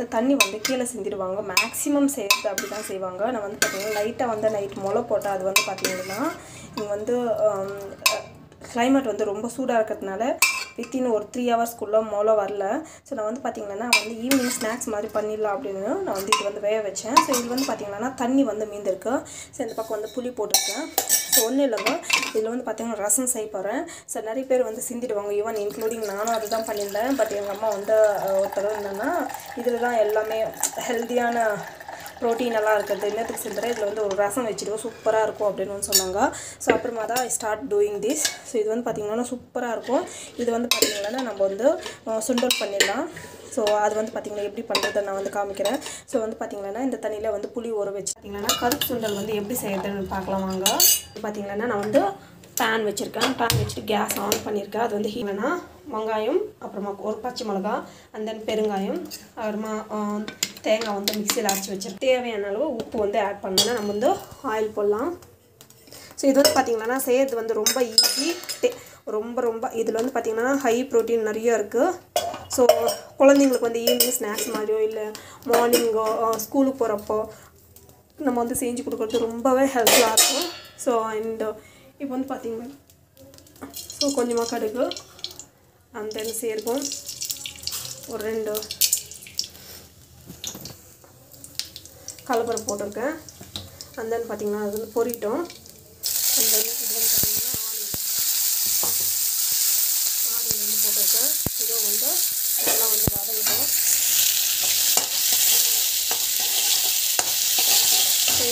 இந்த தண்ணி வந்து கீழே சிந்திடுவாங்க. மேக்ஸிமம் சேர்த்து அப்படி தான் செய்வாங்க. நான் வந்து பார்த்திங்கன்னா லைட்டாக வந்து நைட் முளை போட்டால் அது வந்து பார்த்திங்கன்னா இங்கே வந்து கிளைமேட் வந்து ரொம்ப சூடாக இருக்கிறதுனால வித்தின் ஒரு த்ரீ ஹவர்ஸ்க்குள்ளே முளை வரல. ஸோ நான் வந்து பார்த்திங்கன்னா வந்து ஈவினிங் ஸ்நாக்ஸ் மாதிரி பண்ணிடலாம் அப்படின்னு நான் வந்து இது வந்து வேக வச்சேன். ஸோ இது வந்து பார்த்திங்கன்னா தண்ணி வந்து மீந்திருக்கு. ஸோ இந்த பக்கம் வந்து புளி போட்டிருக்கேன். ஸோ ஒன்றும் இல்லைங்க இதில் வந்து பார்த்திங்கன்னா ரசம் செய்ய போகிறேன் ஸோ நிறைய பேர் வந்து சிந்திடுவாங்க. ஈவன் இன்க்ளூடிங் நானும் அதுதான் பண்ணியிருந்தேன். பட் எங்கள் அம்மா வந்து ஒருத்தர் என்னென்னா இதில் தான் எல்லாமே ஹெல்த்தியான ப்ரோட்டீன் எல்லாம் இருக்கிறது என்னத்துக்கு செஞ்சுறேன் இதில் வந்து ஒரு ரசம் வச்சுருவோம் சூப்பராக இருக்கும் அப்படின்னு வந்து சொன்னாங்க. ஸோ அப்புறமா தான் I start doing this so இது வந்து பார்த்திங்கன்னா சூப்பராக இருக்கும். இது வந்து பார்த்திங்கன்னா நம்ம வந்து சுண்டல் பண்ணிடலாம். ஸோ அது வந்து பார்த்திங்கன்னா எப்படி பண்ணுறதை நான் வந்து காமிக்கிறேன். ஸோ வந்து பார்த்திங்கன்னா இந்த தண்ணியில் வந்து புளி ஊற வச்சு பார்த்திங்கன்னா கருப்பு சுண்டல் வந்து எப்படி செய்யறதுன்னு பார்க்கலாம் வாங்க. பார்த்திங்கன்னா நான் வந்து பேன் வச்சுருக்கேன். பேன் வச்சுட்டு கேஸ் ஆன் பண்ணியிருக்கேன் அது வந்து ஹீலனா வெங்காயம் அப்புறமா ஒரு பச்சை மிளகா அண்ட் தென் பெருங்காயம் அப்புறமா தேங்காய் வந்து மிக்சியில் அரைச்சி வச்சிருக்கேன் தேவையான அளவு உப்பு வந்து ஆட் பண்ணோன்னா நம்ம வந்து ஆயில் போடலாம். ஸோ இது வந்து பார்த்திங்கன்னா செய்கிறது வந்து ரொம்ப ஈஸி ரொம்ப ரொம்ப இதில் வந்து பார்த்திங்கன்னா ஹை ப்ரோட்டீன் நிறைய இருக்குது ஸோ குழந்தைங்களுக்கு வந்து ஈவினிங் ஸ்நாக்ஸ் மாதிரியோ இல்லை மார்னிங்கோ ஸ்கூலுக்கு போகிறப்போ நம்ம வந்து செஞ்சு கொடுக்குறது ரொம்பவே ஹெல்ப்ஃபுல்லாக இருக்கும். ஸோ அண்ட் இப்போ வந்து பார்த்திங்கன்னா ஸோ கொஞ்சமாக கடுகு அந்த தென் சீரகம் ஒரு ரெண்டு கலப்பரை போட்டிருக்கேன். அந்த பார்த்திங்கன்னா அது வந்து பொரிட்டோம். அந்த இது வந்து பார்த்திங்கன்னா ஆனியன். ஆனியன் வந்து போட்டிருக்கேன். இதுவும் வந்து நல்லா வந்து வதங்கிட்டோம்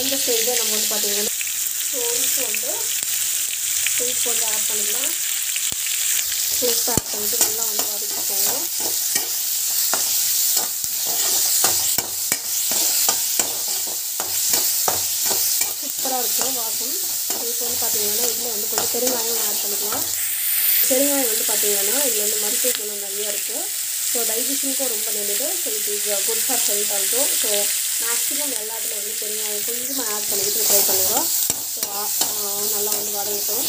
இந்த ஸ்டேஜில் நம்ம வந்து பார்த்திங்கன்னா ஸோ உப்பு வந்து உப்பு வந்து ஆட் பண்ணிக்கலாம். உப்பு ஆட் பண்ணிட்டு நல்லா வந்து வதக்கிக்கோங்க சூப்பராக இருக்கும் வாசம் இப்போ வந்து பார்த்தீங்கன்னா இதில் வந்து கொஞ்சம் பெருங்காயம் ஆட் பண்ணிக்கலாம். பெருங்காயம் வந்து பார்த்தீங்கன்னா இதில் வந்து மருத்துவ குணம் நிறையா இருக்குது ஸோ டைஜஷனுக்கும் ரொம்ப நல்லது. So it is good for health also so maximum எல்லாத்துலையும் வந்து பெருங்காயம் கொஞ்சமாக ஆட் பண்ணிக்கிட்டு ட்ரை பண்ணுங்கள் ஸோ நல்லா வந்து வதங்கட்டும்.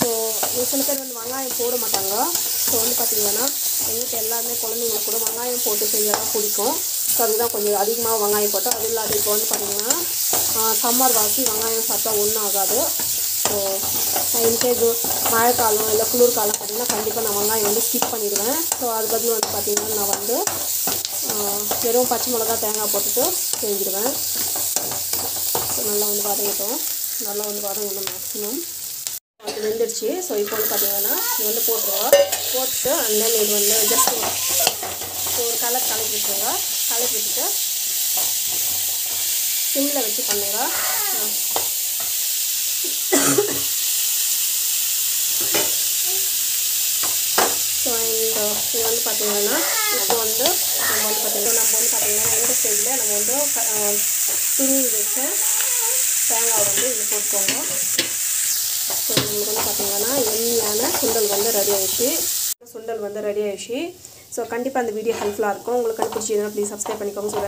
ஸோ ஒரு சில பேர் வந்து வெங்காயம் போட மாட்டாங்க. ஸோ வந்து பார்த்தீங்கன்னா எங்களுக்கு எல்லாருமே குழந்தைங்களுக்கு கூட வெங்காயம் போட்டு செய்யலாம் பிடிக்கும். ஸோ அதுதான் கொஞ்சம் அதிகமாக வெங்காயம் போட்டோம் அது இல்லாத இப்போ வந்து பார்த்தீங்கன்னா சம்மர் வாசி வெங்காயம் சாப்பிட்டா ஒன்றும் ஆகாது. ஸோ இன்கேஸ் மழைக்காலம் இல்லை குளிர்காலம் பார்த்தீங்கன்னா கண்டிப்பாக நான் வெங்காயம் வந்து ஸ்கிப் பண்ணிடுவேன். ஸோ அது பதில் வந்து பார்த்திங்கன்னா நான் வந்து வெறும் பச்சை மிளகா தேங்காய் போட்டுட்டு செஞ்சுடுவேன் ஸோ நல்லா வந்து வதங்கட்டும். நல்லா வந்து வதங்கணும் மேக்ஸிமம் அது வெந்துடுச்சு ஸோ இப்போ வந்து பார்த்தீங்கன்னா இது வந்து போட்டுருவோம். போட்டு அண்ட் தென் இது வந்து ஜஸ்ட் ஒரு கலர் கலக்கி விட்டுருவோம் கலக்கி விட்டுட்டு சிம்மில் வச்சு பண்ணுங்க. ஸோ இந்த இது வந்து பார்த்திங்கன்னா இப்போ வந்து நம்ம வந்து பார்த்தீங்கன்னா நம்ம வந்து பார்த்தீங்கன்னா இந்த சைடில் நம்ம வந்து துணி வச்சு வச்ச தேங்காய் வந்து இதில் போட்டுக்கோங்க. ஸோ நம்மளுக்கு வந்து பார்த்தீங்கன்னா எண்ணியான சுண்டல் வந்து ரெடி ஆயிடுச்சு. சுண்டல் வந்து ரெடி ஆயிடுச்சு. ஸோ கண்டிப்பாக அந்த வீடியோ ஹெல்ப்ஃபுல்லாக இருக்கும். உங்களுக்கு பிடிச்சதுன்னா ப்ளீஸ் சப்ஸ்கிரைப் பண்ணிக்கோங்க. ஸோ